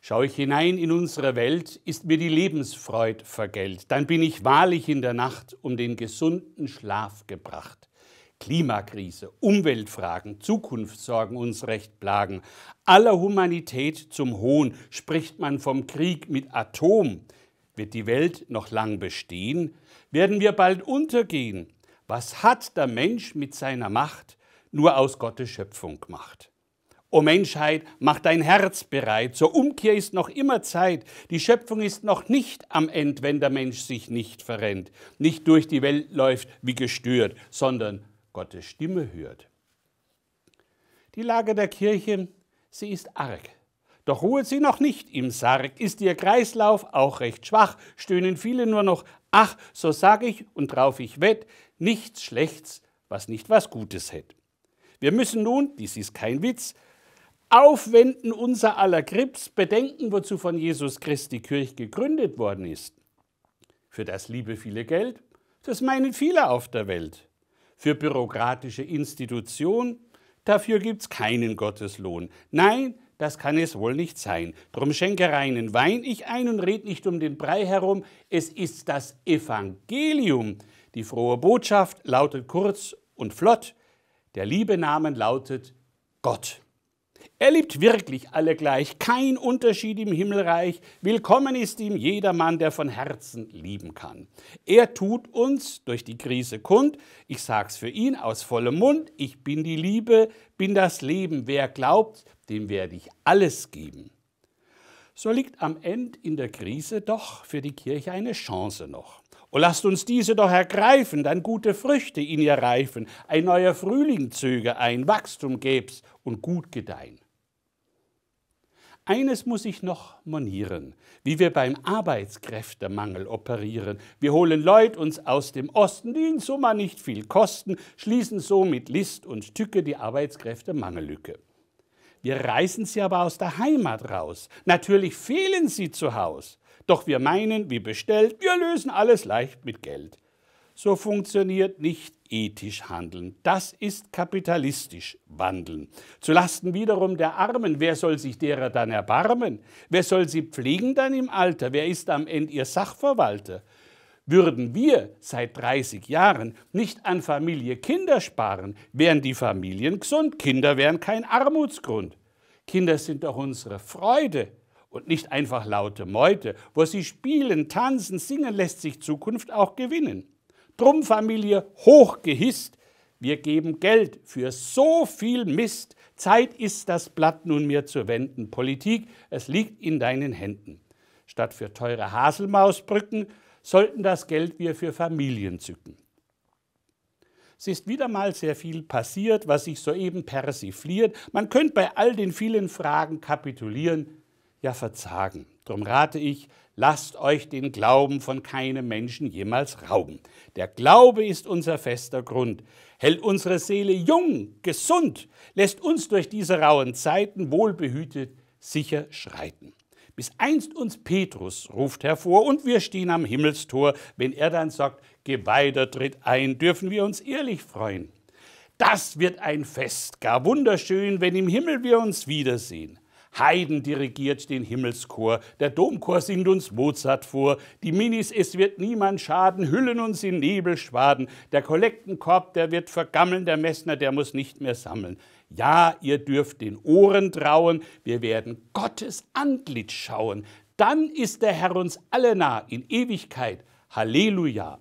Schau ich hinein in unsere Welt, ist mir die Lebensfreud vergällt. Dann bin ich wahrlich in der Nacht um den gesunden Schlaf gebracht. Klimakrise, Umweltfragen, Zukunftssorgen uns recht plagen. Aller Humanität zum Hohn spricht man vom Krieg mit Atom. Wird die Welt noch lang bestehen? Werden wir bald untergehen? Was hat der Mensch mit seiner Macht nur aus Gottes Schöpfung gemacht? O Menschheit, mach dein Herz bereit, zur Umkehr ist noch immer Zeit, die Schöpfung ist noch nicht am Ende, wenn der Mensch sich nicht verrennt, nicht durch die Welt läuft wie gestört, sondern Gottes Stimme hört. Die Lage der Kirche, sie ist arg. Doch ruhet sie noch nicht im Sarg, ist ihr Kreislauf auch recht schwach, stöhnen viele nur noch, ach, so sag ich und drauf ich wett, nichts Schlechts, was nicht was Gutes hätt. Wir müssen nun, dies ist kein Witz, Aufwenden unser aller Grips, bedenken, wozu von Jesus Christi Kirche gegründet worden ist. Für das liebe viele Geld, das meinen viele auf der Welt. Für bürokratische Institutionen, dafür gibt's keinen Gotteslohn. Nein, das kann es wohl nicht sein. Drum schenke reinen Wein ich ein und red nicht um den Brei herum. Es ist das Evangelium. Die frohe Botschaft lautet kurz und flott. Der liebe Namen lautet Gott. Er liebt wirklich alle gleich, kein Unterschied im Himmelreich. Willkommen ist ihm jedermann, der von Herzen lieben kann. Er tut uns durch die Krise kund, ich sag's für ihn aus vollem Mund, ich bin die Liebe, bin das Leben. Wer glaubt, dem werde ich alles geben. So liegt am Ende in der Krise doch für die Kirche eine Chance noch. O lasst uns diese doch ergreifen, dann gute Früchte in ihr reifen, ein neuer Frühling zöge ein, Wachstum gäb's und gut gedeihen. Eines muss ich noch monieren, wie wir beim Arbeitskräftemangel operieren. Wir holen Leute uns aus dem Osten, die in Summe nicht viel kosten, schließen so mit List und Tücke die Arbeitskräftemangellücke. Wir reißen sie aber aus der Heimat raus. Natürlich fehlen sie zu Haus. Doch wir meinen, wie bestellt, wir lösen alles leicht mit Geld. So funktioniert nicht ethisch handeln. Das ist kapitalistisch wandeln. Zulasten wiederum der Armen. Wer soll sich derer dann erbarmen? Wer soll sie pflegen dann im Alter? Wer ist am Ende ihr Sachverwalter? Würden wir seit 30 Jahren nicht an Familie Kinder sparen, wären die Familien gesund. Kinder wären kein Armutsgrund. Kinder sind doch unsere Freude und nicht einfach laute Meute. Wo sie spielen, tanzen, singen, lässt sich Zukunft auch gewinnen. Drum, Familie, hochgehisst, wir geben Geld für so viel Mist. Zeit ist das Blatt nunmehr zu wenden. Politik, es liegt in deinen Händen. Statt für teure Haselmausbrücken sollten das Geld wir für Familien zücken. Es ist wieder mal sehr viel passiert, was sich soeben persifliert. Man könnte bei all den vielen Fragen kapitulieren, ja verzagen. Drum rate ich, lasst euch den Glauben von keinem Menschen jemals rauben. Der Glaube ist unser fester Grund, hält unsere Seele jung, gesund, lässt uns durch diese rauen Zeiten wohlbehütet sicher schreiten. Bis einst uns Petrus ruft hervor und wir stehen am Himmelstor, wenn er dann sagt, geh weiter, tritt ein, dürfen wir uns ehrlich freuen. Das wird ein Fest, gar wunderschön, wenn im Himmel wir uns wiedersehen. Haydn dirigiert den Himmelschor, der Domchor singt uns Mozart vor, die Minis Es wird niemand schaden, hüllen uns in Nebelschwaden, der Kollektenkorb, der wird vergammeln, der Messner, der muss nicht mehr sammeln. Ja, ihr dürft den Ohren trauen, wir werden Gottes Antlitz schauen, dann ist der Herr uns alle nah in Ewigkeit. Halleluja.